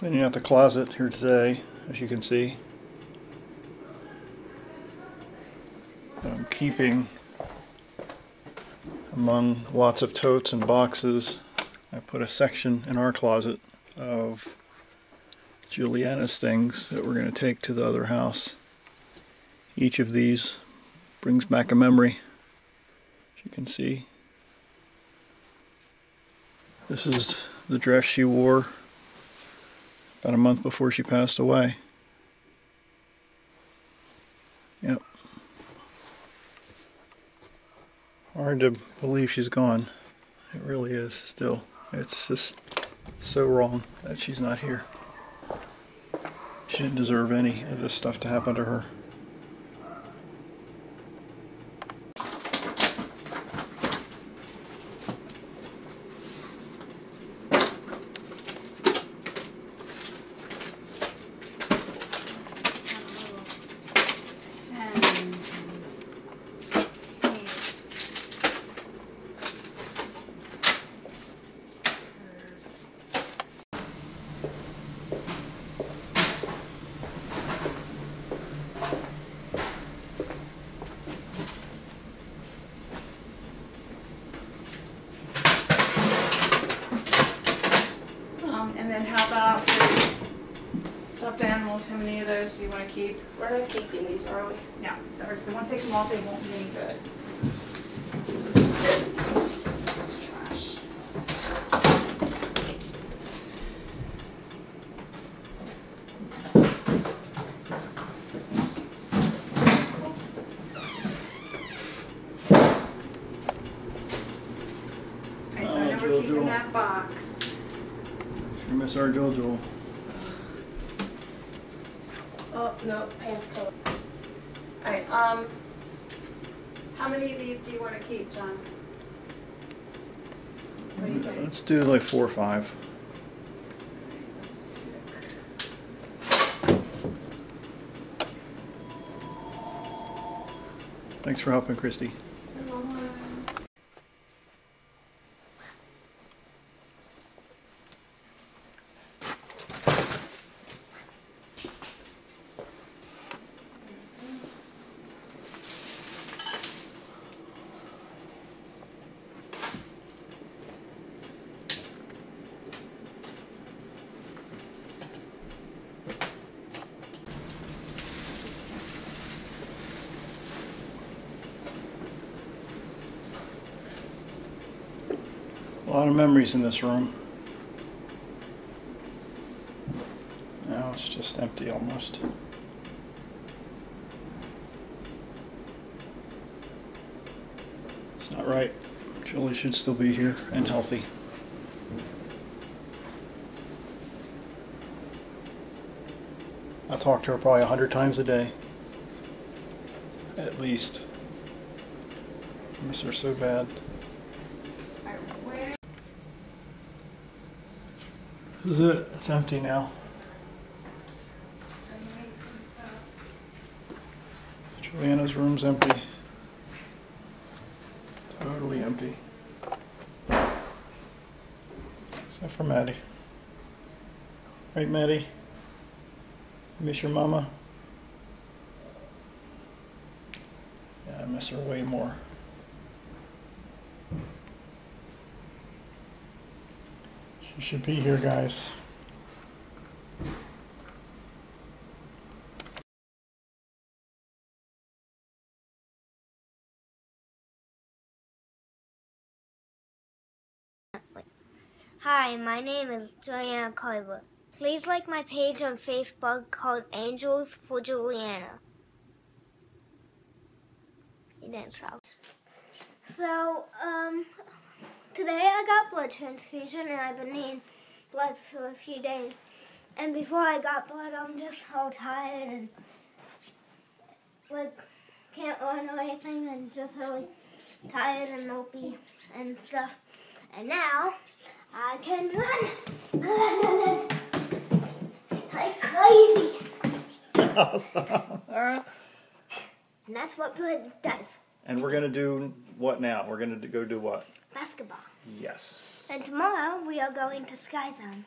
Cleaning out the closet here today, as you can see. I'm keeping among lots of totes and boxes. I put a section in our closet of Juliana's things that we're going to take to the other house. Each of these brings back a memory, as you can see. This is the dress she wore about a month before she passed away. Yep. Hard to believe she's gone. It really is still. It's just so wrong that she's not here. She didn't deserve any of this stuff to happen to her. Um, and then how about the stuffed animals, how many of those do you wanna keep? We're not keeping these, are we? No, they're- the ones take them off, they won't be any good. It's trash. Alright, so I know Oh, we're uh, keeping that box. Sure miss our Jojo. Oh, no, Pam's color. Alright, um, How many of these do you wanna keep, John? Do? Let's do like four or five. Thanks for helping, Christy. A lot of memories in this room. Now it's just empty almost. It's not right. Julie should still be here and healthy. I talk to her probably a hundred times a day. At least. I miss her so bad. Alright, where? Is it. It's empty now. Juliana's room's empty. Totally empty. Except for Maddie. Right, Maddie? You miss your mama? Yeah, I miss her way more. She should be here, guys. Hi, my name is Juliana Carver. Please like my page on Facebook called Angels for Juliana. He didn't. So, um, today I got blood transfusion and I've been needing blood for a few days. And before I got blood, I'm just so tired and like can't run or anything and just really tired and mopey and stuff. And now I can run, like crazy. Awesome. And that's what blood does. And we're gonna do what now? We're gonna go do what? Basketball. Yes. And tomorrow we are going to Sky Zone.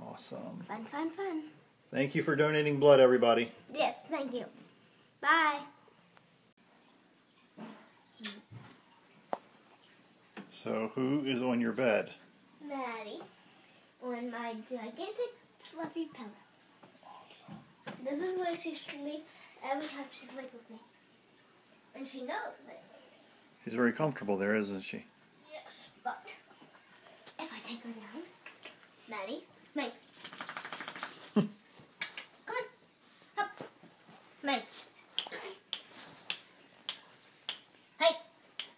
Awesome. Fun, fun, fun. Thank you for donating blood, everybody. Yes, thank you. Bye. So, who is on your bed? Maddie on my gigantic fluffy pillow. Awesome. This is where she sleeps every time she's awake with me. And she knows it. She's very comfortable there, isn't she? Yes, but if I take her down, Maddie, May. Come on. Up. May. Hey,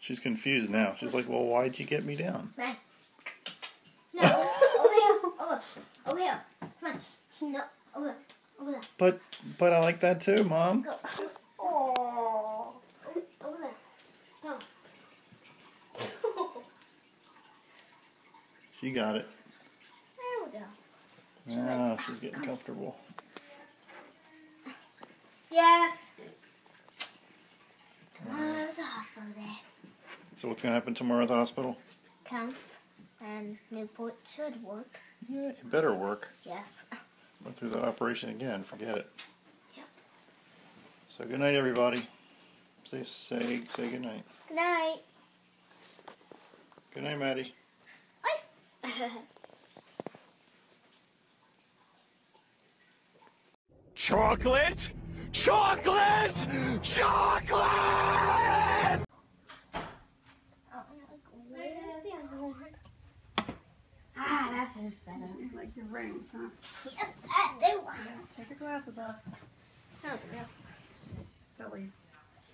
She's confused now. She's like, well, why'd you get me down? May. No, over here. Over. Over here. Come on. No, over. Over there. But, but I like that too, Mom. Go. Oh. Over there. Go. She got it. There we go. Now she's getting comfortable. Yes. Oh, Tomorrow's a hospital day. So what's gonna happen tomorrow at the hospital? Counts and new port should work. Yeah, it better work. Yes. Went through the operation again. Forget it. Yep. So good night, everybody. Say say say good night. Good night. Good night, Maddie. Chocolate? Chocolate? Chocolate! Where's the other one? Ah, that feels better. You Like your rings, huh? Yes, that do. Yeah, Take your glasses off. That was real. Silly. You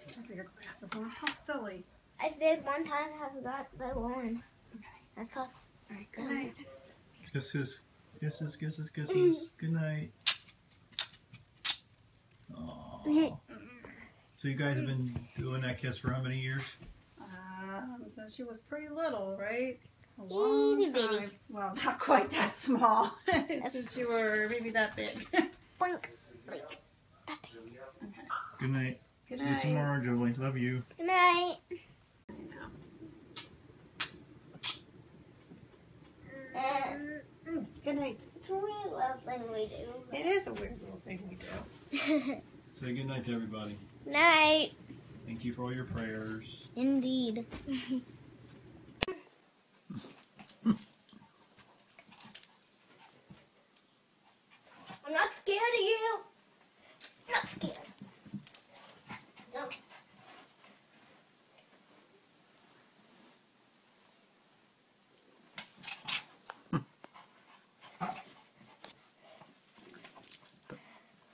still have your glasses on. How silly. I did one time. I forgot the one. Okay. That's all. All right, good night. Kisses, kisses, kisses, kisses. good night. Aw. So you guys have been doing that kiss for how many years? Um, since she was pretty little, right? A long Itty bitty. time. Well, not quite that small. since you were maybe that big. Boink. Blink. okay. Good night. Good See you night. tomorrow, Julie. Love you. Good night. I know. It's a weird little thing we do. It is a weird little thing we do. Say good night to everybody. night. Thank you for all your prayers. Indeed. I'm not scared of you. Not scared. No.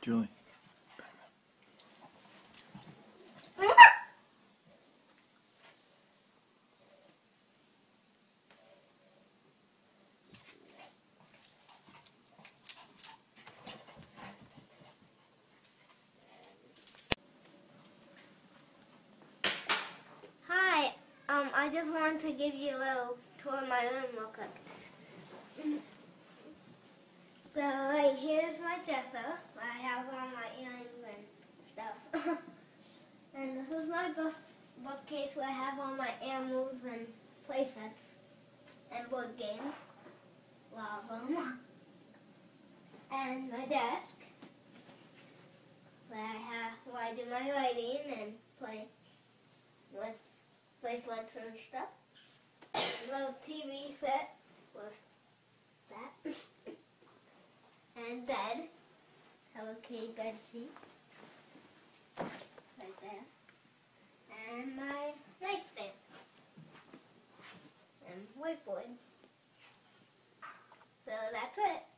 Julie. Hi. Um, I just wanted to give you a little tour of my room real quick. So right here's my dresser. where I have all my earrings and stuff. and this is my book bookcase where I have all my animals and play sets and board games. A lot of them. And my desk where I have where I do my writing and play with place lights and stuff. little TV set with that. and bed. Hello Kitty bed sheet. Right there. And my nightstand. And whiteboard. So that's it.